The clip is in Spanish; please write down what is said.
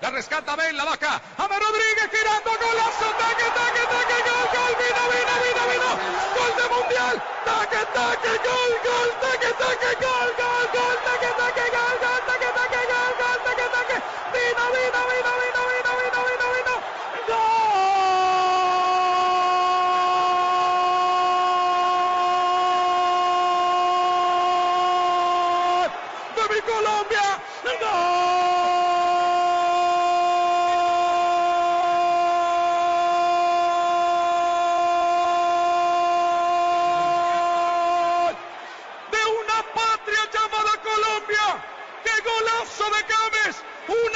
La rescata Bale, la vaca. Ama Rodríguez girando, golazo. Taque, taque, taque, gol, gol. Vino, vino, vino, vino. Gol de mundial. Taque, taque, gol, gol. Taque, taque, gol, gol, gol. Taque, taque, gol, gol. Taque, taque, gol, gol. Taque, taque. Vino, vino, vino, vino, vino, vino, vino, vino. Gol. De mi Colombia. Gol. patria llamada Colombia. ¡Qué golazo de Gámez! ¡Un